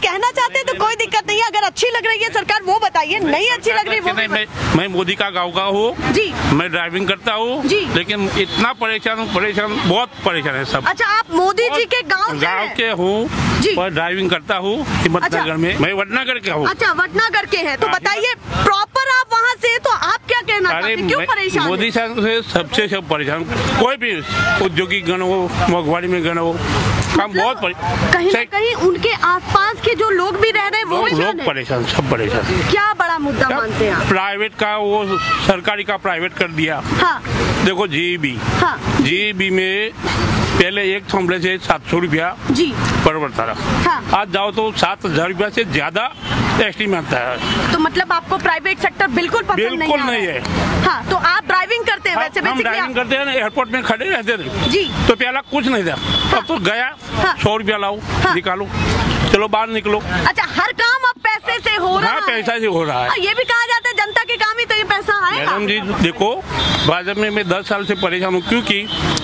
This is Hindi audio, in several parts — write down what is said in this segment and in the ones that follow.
नहीं, है। अगर अच्छी लग रही है सरकार वो बताइए। नहीं अच्छी लग रही मैं मैं मोदी का गाँव का हूँ। जी। मैं ड्राइविंग करता हूँ। जी। लेकिन इतना परेशान हूँ परेशान बहुत परेशान है सब। अच्छा आप मोदी जी के गाँव गाँव के हूँ जी। और ड्राइविंग करता हूँ हिम्मतनगर अच्छा। में। मैं वडनगर का हूँ। अच्छा वटनागर के हैं। तो हाँ, बताइए प्रॉपर आप वहाँ से तो आप क्या कहना चाहते हैं? क्यों परेशान मोदी साहब से सबसे सब परेशान। कोई भी उद्योगिक गण हो मगवाड़ी में गण हो काम बहुत कहीं ना कहीं उनके आसपास के जो लोग भी रह रहे हैं वो लोग परेशान हैं? सब परेशान। क्या बड़ा मुद्दा मानते हैं प्राइवेट का वो सरकारी का प्राइवेट कर दिया। हाँ। देखो जीबी हाँ। जीबी में पहले एक थमले से सात सौ रूपया जी। पर बढ़ता रहा हाँ। आज जाओ तो सात हज़ार रूपया से ज़्यादा एस्टीमेट आता है। तो मतलब आपको प्राइवेट सेक्टर बिल्कुल पसंद नहीं बिल्कुल रहा नहीं है? हाँ। तो आप ड्राइविंग करते हैं वैसे हम ड्राइविंग करते हैं एयरपोर्ट में खड़े रहते थे। जी। तो पहला कुछ नहीं था। अब तो गया हाँ। सौ रुपया लाओ हाँ। निकालो चलो बाहर निकलो। अच्छा हर काम अब पैसे से हो रहा हाँ है। पैसा से हो रहा है। हाँ, ये भी कहा जाता है जनता के काम ही तो ये पैसा आएगा। मैडम जी देखो भाजपा में मैं दस साल से परेशान हूँ क्योंकि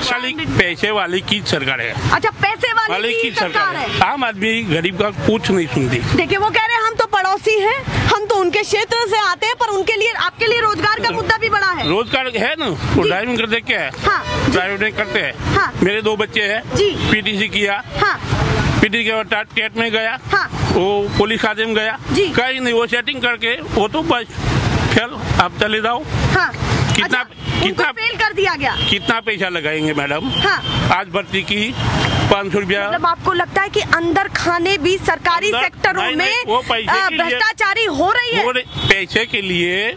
खाली पैसे वाली की सरकार है। अच्छा पैसे वाली वाली की की सरकार है। है। आम आदमी गरीब का कुछ नहीं सुनती। देखिए वो कह रहे हैं हम तो पड़ोसी हैं हम तो उनके क्षेत्र से आते हैं पर उनके लिए आपके लिए रोज़गार का मुद्दा भी बड़ा है रोज़गार है ना? वो ड्राइविंग करते क्या है। हाँ ड्राइविंग करते हैं। हाँ। मेरे दो बच्चे हैं। पीटीसी किया। हाँ। पीटीसी के बाद टेट में गया। हाँ। वो पुलिस खाते में गया। कहीं नहीं वो सेटिंग करके वो तो बस। चल आप चले जाओ। हाँ। कितना- अच्छा, कितना- फेल कर दिया गया। कितना पैसा लगाएँगे मैडम? हाँ। आज भर्ती की पाँच सौ रूपया। मतलब आपको लगता है कि अंदर खाने भी सरकारी सेक्टरों में भ्रष्टाचारी हो रही है? पैसे के लिए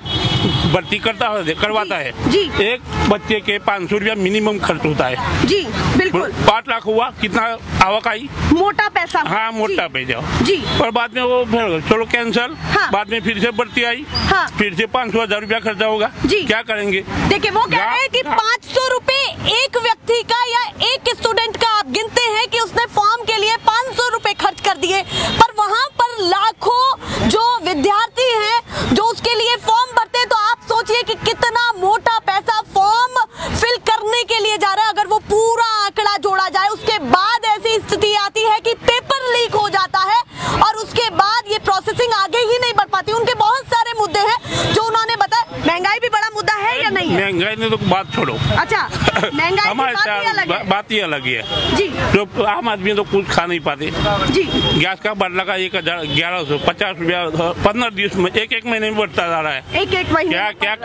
भर्ती करता है करवाता है। जी। एक बच्चे के पाँच सौ रुपया मिनिमम खर्च होता है। जी बिल्कुल। पाँच लाख हुआ कितना आवक आई? मोटा पैसा। हाँ मोटा पैसा जी। और बाद में वो चलो कैंसल हाँ। बाद में फिर से भर्ती आई। हाँ। फिर से पाँच सौ हज़ार रूपया खर्चा होगा। जी। क्या करेंगे? देखिए वो कह रहे हैं कि पाँच सौ रूपए एक व्यक्ति का या एक स्टूडेंट का आप गिनते हैं कि उसने फॉर्म के लिए पाँच सौ रूपए खर्च कर दिए पर वहाँ पर लाखों जो विद्यार्थी हैं जो उसके लिए फॉर्म भरते हैं तो आप सोचिए कि कितना मोटा पैसा फॉर्म फिल करने के लिए जा रहा है अगर वो पूरा आंकड़ा जोड़ा जाए उसके बाद ऐसी स्थिति आती है कि पेपर लीक हो जाता है और उसके बाद ये प्रोसेसिंग आगे ही नहीं बढ़ पाती उनके बहुत सारे मुद्दे हैं जो उन्होंने बताया महँगाई भी बड़ा मुद्दा है या नहीं है? महँगाई ने तो बात छोड़ो। अच्छा महँगाई हमारे बात ही है। बात ही अलग है जी। जो आम आदमी तो कुछ खा नहीं पाते। जी। गैस का बढ़ लगा एक हज़ार ग्यारह सौ पचास रूपया पंद्रह बीस में एक एक महीने में बढ़ता जा रहा है। एक एक महीने क्या क्या